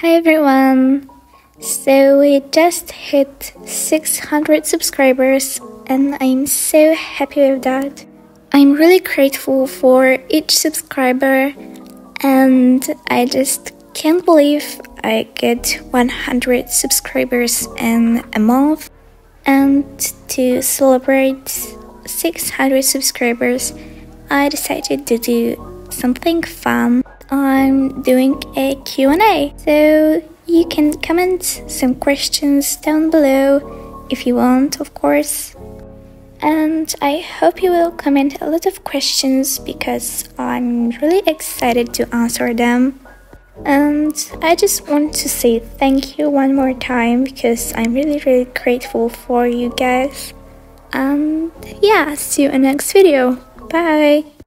Hi everyone! So we just hit 600 subscribers and I'm so happy with that. I'm really grateful for each subscriber and I just can't believe I get 100 subscribers in a month and to celebrate 600 subscribers I decided to do something fun I'm doing a Q&A. So you can comment some questions down below if you want, of course. And I hope you will comment a lot of questions because I'm really excited to answer them. And I just want to say thank you one more time because I'm really, really grateful for you guys. And yeah, see you in the next video. Bye!